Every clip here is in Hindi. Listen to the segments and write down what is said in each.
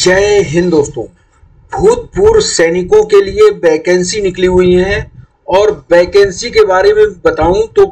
जय हिंद दोस्तों। भूतपूर्व सैनिकों के लिए वैकेंसी निकली हुई है और वैकेंसी के बारे में बताऊँ तो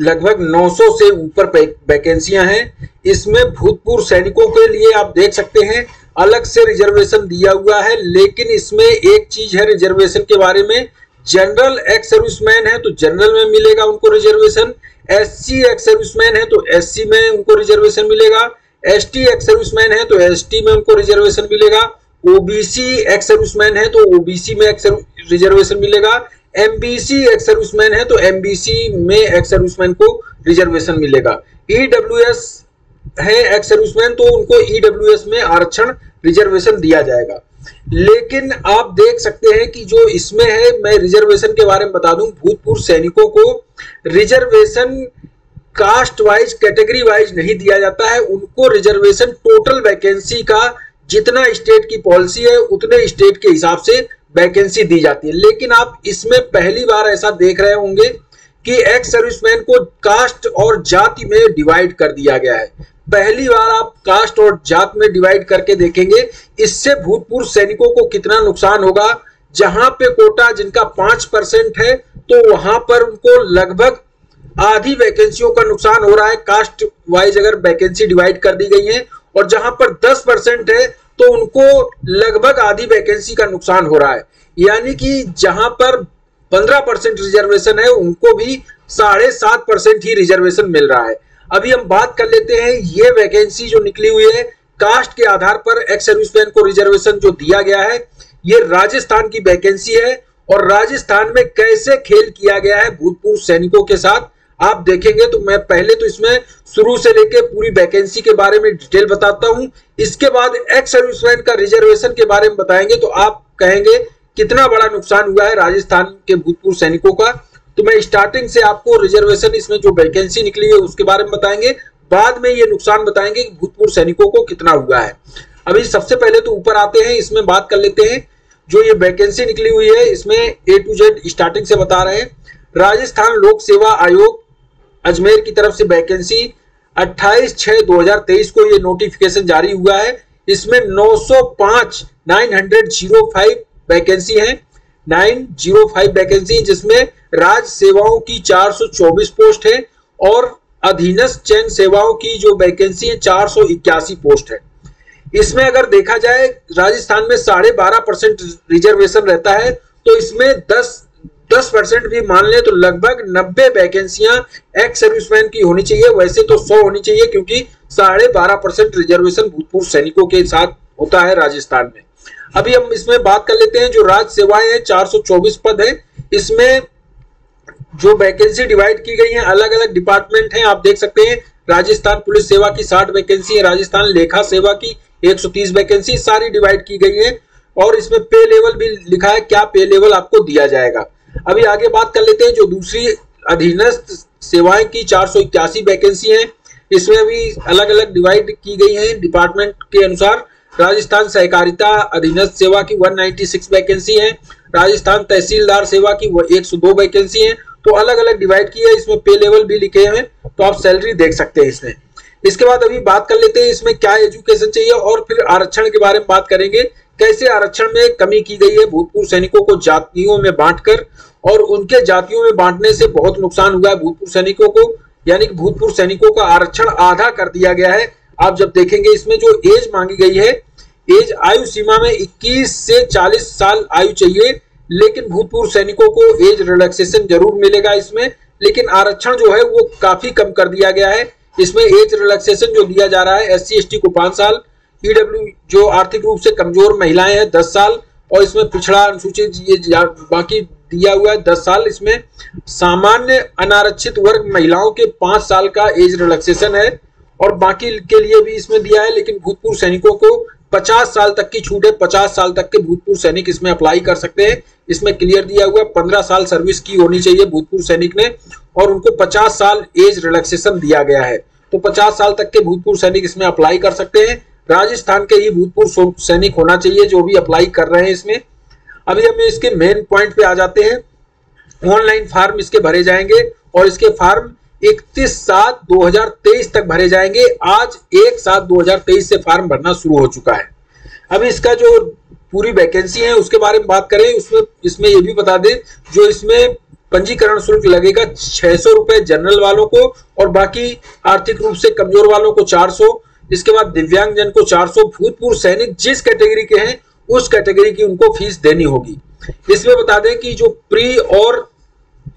लगभग 900 से ऊपर वैकेंसियाँ हैं। इसमें भूतपूर्व सैनिकों के लिए आप देख सकते हैं, अलग से रिजर्वेशन दिया हुआ है, लेकिन इसमें एक चीज़ है रिजर्वेशन के बारे में। जनरल एक्स सर्विसमैन है तो जनरल में मिलेगा उनको reservation S C ex serviceman है तो एससी में उनको रिजर्वेशन मिलेगा। एस टी एक्स सर्विसमैन है तो एस टी में उनको रिजर्वेशन मिलेगा। ओबीसी एक्स सर्विसमैन है तो ओबीसी में एक्स रिजर्वेशन मिलेगा। एमबीसी एक्स सर्विसमैन है तो एमबीसी में एक्स सर्विसमैन को रिजर्वेशन मिलेगा। ईडब्ल्यूएस e है एक्स सर्विसमैन तो उनको ईडब्ल्यूएस e में आरक्षण रिजर्वेशन दिया जाएगा। लेकिन आप देख सकते हैं कि जो इसमें है, मैं रिजर्वेशन के बारे में बता दूँ, भूतपूर्व सैनिकों को reservation caste wise, category wise नहीं दिया जाता है। उनको रिजर्वेशन टोटल वैकेंसी का जितना स्टेट की पॉलिसी है, उतने स्टेट के हिसाब से वैकेंसी दी जाती है। लेकिन आप इसमें पहली बार ऐसा देख रहे होंगे कि एक्स सर्विसमैन को कास्ट और जाति में डिवाइड कर दिया गया है। पहली बार आप कास्ट और जात में डिवाइड करके देखेंगे, इससे भूतपूर्व सैनिकों को कितना नुकसान होगा। जहाँ पे कोटा जिनका पाँच परसेंट है तो वहाँ पर उनको लगभग आधी वैकेंसियों का नुकसान हो रहा है। कास्ट वाइज अगर वैकेंसी डिवाइड कर दी गई है और जहाँ पर 10 परसेंट है तो उनको लगभग आधी वैकेंसी का नुकसान हो रहा है। यानी कि जहाँ पर 15 परसेंट रिजर्वेशन है, उनको भी साढ़े सात परसेंट ही रिजर्वेशन मिल रहा है। अभी हम बात कर लेते हैं, ये वैकेंसी जो निकली हुई है कास्ट के आधार पर एक्स सर्विसमैन को रिजर्वेशन जो दिया गया है, ये राजस्थान की वैकेंसी है और राजस्थान में कैसे खेल किया गया है भूतपूर्व सैनिकों के साथ आप देखेंगे तो मैं पहले तो इसमें शुरू से लेके पूरी वैकेंसी के बारे में डिटेल बताता हूँ। इसके बाद एक्स सर्विसमैन का रिजर्वेशन के बारे में बताएँगे तो आप कहेंगे कितना बड़ा नुकसान हुआ है राजस्थान के भूतपूर्व सैनिकों का। तो मैं स्टार्टिंग से आपको रिजर्वेशन इसमें जो वैकेंसी निकली है उसके बारे में बताएँगे। बाद में ये नुकसान बताएँगे कि भूतपूर्व सैनिकों को कितना हुआ है। अभी सबसे पहले तो ऊपर आते हैं, इसमें बात कर लेते हैं। जो ये वैकेंसी निकली हुई है, इसमें ए टू जेड स्टार्टिंग से बता रहे हैं। राजस्थान लोक सेवा आयोग अजमेर की तरफ़ से वैकेंसी 28 छह 2023 को ये नोटिफिकेशन जारी हुआ है। इसमें 905 905 वैकेंसी है। 905 वैकेंसी जिसमें राज्य सेवाओं की 424 पोस्ट है और अधीनस्थ चयन सेवाओं की जो वैकेंसी है, चार सौ इक्यासी पोस्ट है। इसमें अगर देखा जाए, राजस्थान में साढ़े बारह परसेंट रिजर्वेशन रहता है तो इसमें दस दस परसेंट भी मान ले तो लगभग नब्बे वैकेंसियाँ एक्स सर्विसमैन की होनी चाहिए। वैसे तो सौ होनी चाहिए क्योंकि साढ़े बारह परसेंट रिजर्वेशन भूतपूर्व सैनिकों के साथ होता है राजस्थान में। अभी हम इसमें बात कर लेते हैं, जो राज्य सेवाएँ हैं 424 पद है। इसमें जो वैकेंसी डिवाइड की गई है अलग अलग डिपार्टमेंट हैं, आप देख सकते हैं, राजस्थान पुलिस सेवा की 60 वैकेंसी है, राजस्थान लेखा सेवा की 130 वैकेंसी सारी डिवाइड की गई है। और इसमें पे लेवल भी लिखा है, क्या पे लेवल आपको दिया जाएगा। अभी आगे बात कर लेते हैं जो दूसरी अधीनस्थ सेवाएँ की चार सौ इक्यासी वैकेंसी है। इसमें भी अलग अलग डिवाइड की गई है। डिपार्टमेंट के अनुसार राजस्थान सहकारिता अधीनस्थ सेवा की 196 वैकेंसी है। राजस्थान तहसीलदार सेवा की 102 वैकेंसी है। तो अलग अलग डिवाइड की है। इसमें पे लेवल भी लिखे हैं। तो आप सैलरी देख सकते हैं इसमें। इसके बाद अभी बात कर लेते हैं इसमें क्या एजुकेशन चाहिए और फिर आरक्षण के बारे में बात करेंगे। कैसे आरक्षण में कमी की गई है? भूतपूर्व सैनिकों को जातियों में बांटकर और उनके जातियों में बांटने से बहुत नुकसान हुआ है भूतपूर्व सैनिकों को, यानी कि भूतपूर्व सैनिकों का आरक्षण आधा कर दिया गया है। आप जब देखेंगे इसमें जो एज मांगी गई है, एज आयु सीमा में 21 से 40 साल आयु चाहिए, लेकिन भूतपूर्व सैनिकों को एज रिलैक्सेशन ज़रूर मिलेगा इसमें, लेकिन आरक्षण जो है वो काफ़ी कम कर दिया गया है। इसमें एज रिलैक्सेशन जो दिया जा रहा है एस सी को पाँच साल, ईडब्ल्यू जो आर्थिक रूप से कमज़ोर महिलाएँ हैं, दस साल, और इसमें पिछड़ा अनुसूचित ये बाकी दिया हुआ है। दस साल इसमें सामान्य अनारक्षित वर्ग महिलाओं के पाँच साल का एज रिलैक्सेशन है और बाकी के लिए भी इसमें दिया है, लेकिन भूतपूर्व सैनिकों को पचास साल तक की छूट है। पचास साल तक के भूतपूर्व सैनिक इसमें अप्लाई कर सकते हैं। इसमें क्लियर दिया हुआ पंद्रह साल सर्विस की होनी चाहिए भूतपूर्व सैनिक ने और उनको पचास साल एज रिलैक्सेशन दिया गया है। तो पचास साल तक के भूतपूर्व सैनिक इसमें अप्लाई कर सकते हैं। राजस्थान के ही भूतपूर्व सैनिक होना चाहिए, जो भी अप्लाई कर रहे हैं इसमें। अभी हम इसके मेन पॉइंट पे आ जाते हैं। ऑनलाइन फार्म इसके भरे जाएँगे और इसके फार्म इकतीस सात 2023 तक भरे जाएँगे। आज एक सात 2023 से फार्म भरना शुरू हो चुका है। अभी इसका जो पूरी वैकेंसी है, उसके बारे में बात करें, उसमें, इसमें यह भी बता दें, जो इसमें पंजीकरण शुल्क लगेगा छह सौ रुपए जनरल वालों को और बाकी आर्थिक रूप से कमज़ोर वालों को चार सौ, इसके बाद दिव्यांग जन को चार सौ, भूतपूर्व सैनिक जिस कैटेगरी के हैं उस कैटेगरी की उनको फ़ीस देनी होगी। इसमें बता दें कि जो प्री और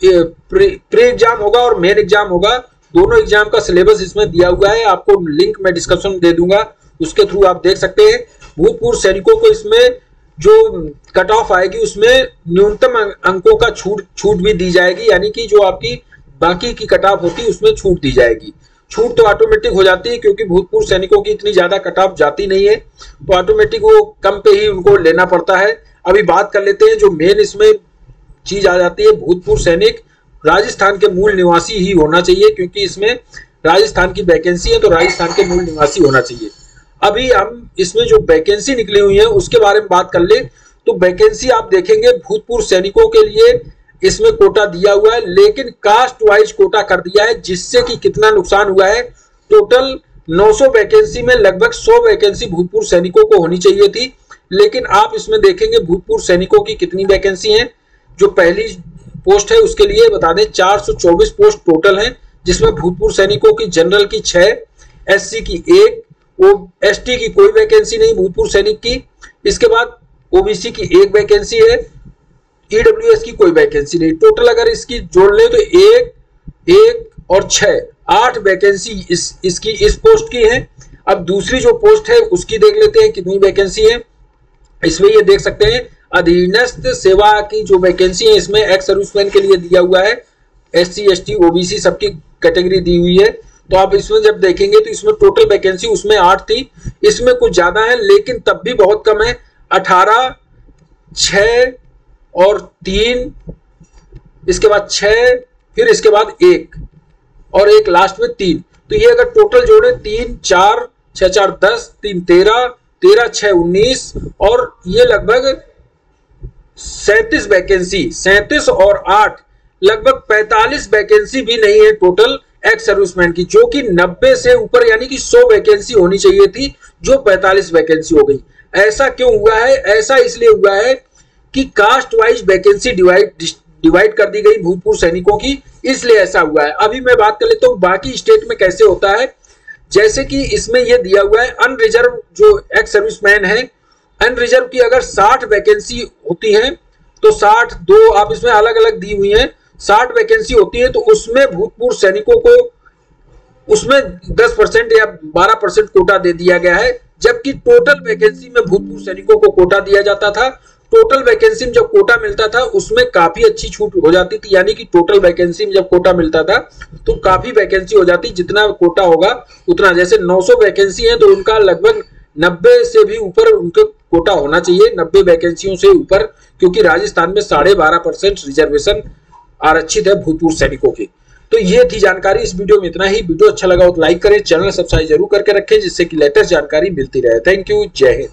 प्री एग्ज़ाम होगा और मेन एग्ज़ाम होगा, दोनों एग्ज़ाम का सिलेबस इसमें दिया हुआ है। आपको लिंक मैं डिस्क्रिप्शन दे दूँगा, उसके थ्रू आप देख सकते हैं। भूतपूर्व सैनिकों को इसमें जो कट ऑफ़ आएगी, उसमें न्यूनतम अंकों का छूट छूट भी दी जाएगी, यानी कि जो आपकी बाकी की कट ऑफ़ होती है, उसमें छूट दी जाएगी। छूट तो ऑटोमेटिक हो जाती है क्योंकि भूतपूर्व सैनिकों की इतनी ज़्यादा कट ऑफ़ जाती नहीं है। तो ऑटोमेटिक वो कम पे ही उनको लेना पड़ता है। अभी बात कर लेते हैं जो मेन इसमें चीज़ आ जाती है, भूतपूर्व सैनिक। राजस्थान के मूल निवासी ही होना चाहिए क्योंकि इसमें राजस्थान की वैकेंसी है तो राजस्थान के मूल निवासी होना चाहिए। अभी हम इसमें जो वैकेंसी निकली हुई है, उसके बारे में बात कर ले। तो वैकेंसी आप देखेंगे, भूतपूर्व सैनिकों के लिए इसमें कोटा दिया हुआ है, लेकिन कास्ट वाइज कोटा कर दिया है, जिससे कि कितना नुकसान हुआ है। टोटल 900 वैकेंसी में लगभग 100 वैकेंसी भूतपूर्व सैनिकों को होनी चाहिए थी, लेकिन आप इसमें देखेंगे भूतपूर्व सैनिकों की कितनी वैकेंसी है। जो पहली पोस्ट है, उसके लिए बता दें 424 पोस्ट टोटल है, जिसमें भूतपूर्व सैनिकों की जनरल की छह एस की एक एस की कोई वैकेंसी नहीं, भूतपूर्व सैनिक की। इसके बाद ओबीसी की एक वैकेंसी है ईडब्ल्यू की कोई वैकेंसी नहीं। टोटल अगर इसकी जोड़ ले तो एक एक और छ आठ वैकेंसी इस, इसकी, इस पोस्ट की है। अब दूसरी जो पोस्ट है, उसकी देख लेते हैं कितनी वैकेंसी है। इसमें ये देख सकते हैं, अधीनस्थ सेवा की जो वैकेंसी है, इसमें एक्स सर्विसमैन के लिए दिया हुआ है। S C S T OBC सबकी कैटेगरी दी हुई है। तो आप इसमें जब देखेंगे तो इसमें टोटल वैकेंसी उसमें आठ थी। इसमें कुछ ज़्यादा है, लेकिन तब भी बहुत कम है। अठारह छ और तीन, इसके बाद छ फिर इसके बाद एक, और एक लास्ट में तीन। तो ये अगर टोटल जोड़े, तीन, चार छ चार, दस, तीन, तेरह तेरह छ उन्नीस, और ये लगभग सैतीस वैकेंसी सैतीस और आठ, लगभग पैतालीस वैकेंसी भी नहीं है टोटल एक्स सर्विसमैन की, जो कि 90 से ऊपर, यानी कि 100 वैकेंसी होनी चाहिए थी, जो 45 वैकेंसी हो गई। ऐसा क्यों हुआ है? ऐसा इसलिए हुआ है कि caste wise vacancy divide divide कर दी गई भूतपूर्व सैनिकों की, इसलिए ऐसा हुआ है। अभी मैं बात कर लेता हूँ, बाकी स्टेट में कैसे होता है। जैसे कि इसमें यह दिया हुआ है अनरिजर्व जो एक्स सर्विसमैन है अनरिजर्व की अगर 60 वैकेंसी होती है तो 60 दो आप इसमें अलग अलग दी हुई है। साठ वैकेंसी होती है तो उसमें भूतपूर्व सैनिकों को उसमें 10 परसेंट या 12 परसेंट कोटा दे दिया गया है, जबकि टोटल वैकेंसी में भूतपूर्व सैनिकों को कोटा दिया जाता था। टोटल वैकेंसी में जब कोटा मिलता था, उसमें काफ़ी अच्छी छूट हो जाती थी। यानी कि टोटल वैकेंसी में जब कोटा मिलता था तो काफ़ी वैकेंसी हो जाती, जितना कोटा होगा, उतना। जैसे 900 वैकेंसी है तो उनका लगभग 90 से भी ऊपर उनके कोटा होना चाहिए 90 वैकेंसियों से ऊपर, क्योंकि राजस्थान में साढ़े बारह परसेंट रिजर्वेशन आरक्षित है भूतपूर्व सैनिकों की। तो ये थी जानकारी इस वीडियो में इतना ही। वीडियो अच्छा लगा हो तो लाइक करें, चैनल सब्सक्राइब ज़रूर करके रखें, जिससे कि लेटेस्ट जानकारी मिलती रहे। थैंक यू जय हिंद।